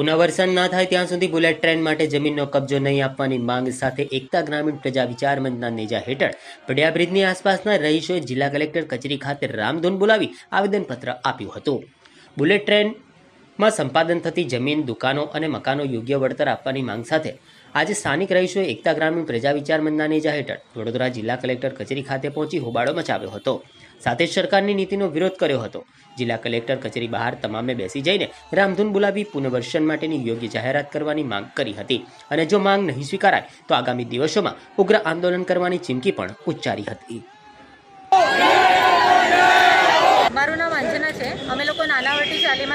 પુનઃવર્ષન ના થાય ત્યાં સુધી બુલેટ ટ્રેન માટે જમીનનો કબજો નહીં આપવાની માંગ સાથે એકતા ગ્રામીણ પ્રજા વિચાર મંચના નેજા હેઠળ પડિયા બ્રિજની આસપાસના રહીશોએ જિલ્લા કલેક્ટર કચેરી ખાતે રામધૂન બોલાવી આવેદનપત્ર આપ્યું હતું. બુલેટ ટ્રેનમાં સંપાદન થતી જમીન, દુકાનો અને મકાનો યોગ્ય વળતર આપવાની માંગ સાથે આજે સ્થાનિક રહીશોએ એકતા ગ્રામીણ પ્રજા વિચાર મંચના નેજા હેઠળ વડોદરા જિલ્લા કલેક્ટર કચેરી ખાતે પહોંચી હોબાળો મચાવ્યો હતો. સાથે સરકારની નીતિનો વિરોધ કર્યો હતો. જિલ્લા કલેક્ટર કચેરી બહાર તમામે બેસી જઈને રામધૂન બોલાવી પુનર્વર્ષન માટેની યોગ્ય જાહેરાત કરવાની માંગ કરી હતી અને જો માંગ નહીં સ્વીકારાય, તો આગામી દિવસોમાં ઉગ્ર આંદોલન કરવાની ચીમકી પણ ઉચ્ચારી હતી મારું નામ અંજના છે અમે લોકો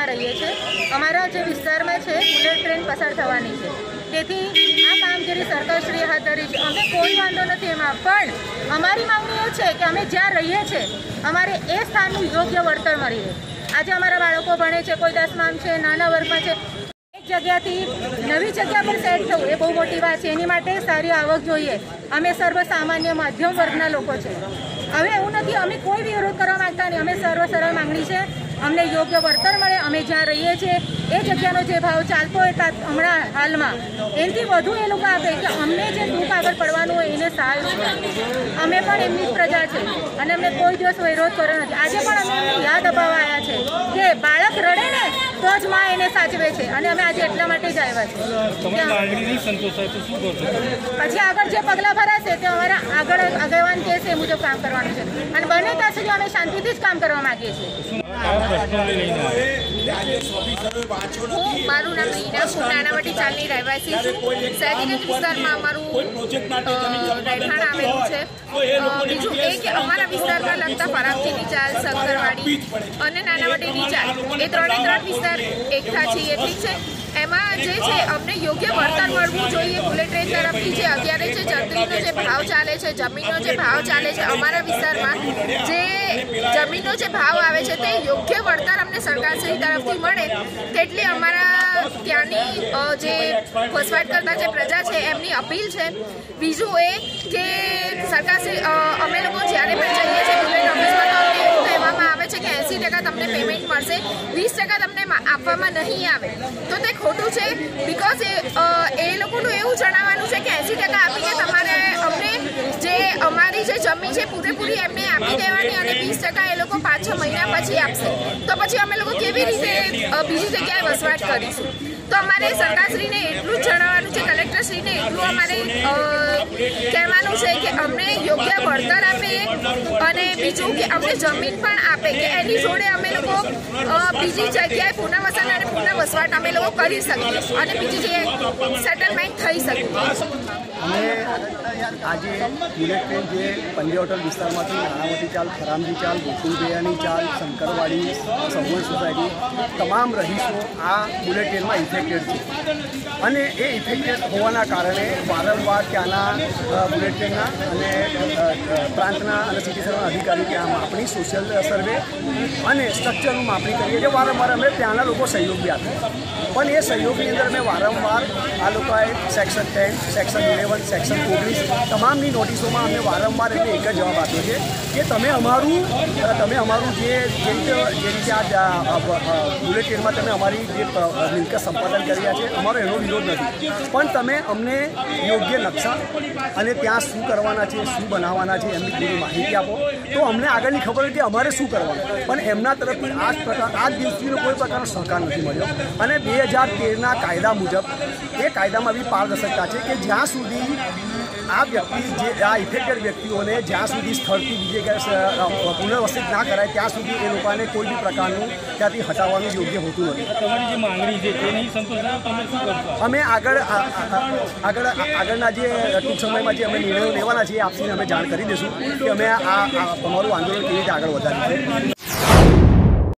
નાનાવટી રહીએ છીએ. અમારા જે વિસ્તારમાં છે, બુલેટ ટ્રેન પસાર થવાની છે. તેથી આ કામગીરી સરકારશ્રીએ હાથ ધરી છે. અમે કોઈ વાંધો નથી એમાં, પણ અમારી માંગણી એ છે કે અમે જ્યાં રહીએ છીએ, અમારે એ સ્થાનનું યોગ્ય વળતર મળી રહે. આજે અમારા બાળકો ભણે છે, કોઈ દસમામ છે, નાના વર્ગમાં છે. એક જગ્યાથી નવી જગ્યા પર સેટ થવું એ બહુ મોટી વાત છે. એની માટે સારી આવક જોઈએ. અમે સર્વ સામાન્ય મધ્યમ વર્ગના લોકો છે. હવે એવું નથી, અમે કોઈ વિરોધ કરવા માંગતા નહીં. અમે સર્વ સરળ માંગણી છે. અમને યોગ્ય વળતર મળે અમે જ્યાં રહીએ છીએ એ જગ્યાનો જે ભાવ ચાલતો હોય હમણાં હાલમાં એનાથી વધુ એ લોકો આપે કે અમને જે દુઃખ આગળ પડવાનું હોય એને સહાય અમે પણ એમની પ્રજા છે અને અમને કોઈ દિવસ વિરોધ કર્યો નથી. આજે પણ અમે યાદ અપાવવા આવ્યા છે કે બાળક રડે ને તો જ માં એને સાચવે છે અને અમે આજે એટલા માટે જ આવ્યા છે. પછી આગળ જે પગલાં ભરાશે તે અમારા આગળ આગેવાન કહેશે એ મુજબ કામ કરવાનું છે. અને બને ત્યાં સુધી અમે શાંતિથી જ કામ કરવા માંગીએ છીએ. હું મારું નામ રીના હું નાનાવટી ચાલની રહેવાસી છું. સયાજીગંજ વિસ્તારમાં અમારું રહેઠાણ આવેલું છે. બીજું એ કે અમારા વિસ્તારમાં લગતા ફરામજીની ચાલ શંકરવાડી અને નાનાવટીની ચાલ એ ત્રણે ત્રણ વિસ્તાર એકઠા છીએ એટલી છે. એમાં જે છે, અમને યોગ્ય વળતર મળવું જોઈએ. બુલેટ ટ્રેન તરફથી જે અત્યારે જે જંત્રીનો જે ભાવ ચાલે છે, જમીનનો જે ભાવ ચાલે છે, અમારા વિસ્તારમાં જે જમીનનો જે ભાવ આવે છે, તે યોગ્ય વળતર અમને સરકારશ્રી તરફથી મળે તેટલી અમારા ત્યાંની જે વસવાટ કરતા જે પ્રજા છે, એમની અપીલ છે. બીજું એ કે સરકારશ્રી અમે લોકો જ્યારે પણ જઈએ છીએ બુલેટ ઓફિસમાં તો અમને એવું કહેવામાં આવે છે કે એંસી ટકા તમને પેમેન્ટ મળશે વીસ ટકા તમને આપવામાં નહીં આવે. તો તે ખોટું છે બિકોઝ એ લોકોનું એવું જણાવવાનું છે કે એંસી ટકા આપીને તમારે અમને જે અમારી જે જમીન છે પૂરેપૂરી એમને આપી દેવાની અને વીસ ટકા એ લોકો પાંચ છ મહિના પછી આપશે. તો પછી અમે લોકો કેવી રીતે બીજી જગ્યાએ વસવાટ કરીશું? તો અમારે સરકારશ્રીને એટલું જ જણાવવાનું છે, કલેક્ટરશ્રીને એટલું અમારે કહેવાનું છે કે અમને યોગ્ય વળતર આપે અને બીજું કે અમને જમીન પણ આપે કે એની જોડે અમે લોકો બીજી જગ્યાએ પુનઃવસન અને પુનઃવસવાટ અમે લોકો કરી શકીએ અને બીજી જગ્યાએ સેટલમેન્ટ થઈ શકે. આજે બુલેટ ટ્રેન જે પંડે હોટલ વિસ્તારમાંથી નાણાવટી ચાલ, ખરામજી ચાલ ગોકુલભૈયાની ચાલ, શંકરવાડી સમૂહ સોસાયટી તમામ રહીશો આ બુલેટ ટ્રેનમાં ઇફેક્ટેડ છે. અને એ ઇફેક્ટેડ હોવાના કારણે વારંવાર ત્યાંના બુલેટ ટ્રેનના અને પ્રાંતના અને સિટી અધિકારી ત્યાં માપણી, સોશિયલ સર્વે અને સ્ટ્રક્ચરનું માપણી કરીએ છીએ. વારંવાર અમે ત્યાંના લોકો સહયોગ બી આપીએ પણ એ સહયોગની અંદર અમે વારંવાર આ લોકોએ section ten, section eleven, section ઓગણીસ. તમામની નોટિસોમાં અમે વારંવાર એટલે એક જ જવાબ આપ્યો છે કે તમે અમારું તમે અમારું જે જે રીતે આ બુલેટ ટ્રેનમાં તમે અમારી જે મિલકત સંપાદન કરી રહ્યા છે, અમારો એનો વિરોધ નથી. પણ તમે અમને યોગ્ય નકશા અને ત્યાં શું કરવાના છે, શું બનાવવાના છે એમની પૂરી માહિતી આપો. તો અમને આગળની ખબર કે અમારે શું કરવાનું. પણ એમના તરફથી આ જ પ્રકાર આ જ દિવસથી કોઈ પ્રકારનો સહકાર નથી મળ્યો. અને બે હજાર તેરના કાયદા મુજબ, એ કાયદામાં બી પારદર્શકતા છે કે જ્યાં સુધી આ વ્યક્તિ જે આ ઇફેક્ટેડ વ્યક્તિઓને જ્યાં સુધી સ્થળથી બીજે ક્યાંય પુનર્વસિત ના કરાય ત્યાં સુધી એ લોકોને કોઈ બી પ્રકારનું ત્યાંથી હટાવવાનું યોગ્ય હોતું નથી. તમારી જે માંગણી છે એ નહીં સંતોષાય તો તમે શું કરશો? અમે આગળ આગળ આગળના જે ટૂંક સમયમાં જે અમે નિર્ણયો લેવાના છે એ આપસીને અમે જાણ કરી દઈશું કે અમે આ આ અમારું આંદોલન કેવી રીતે આગળ વધારીશું.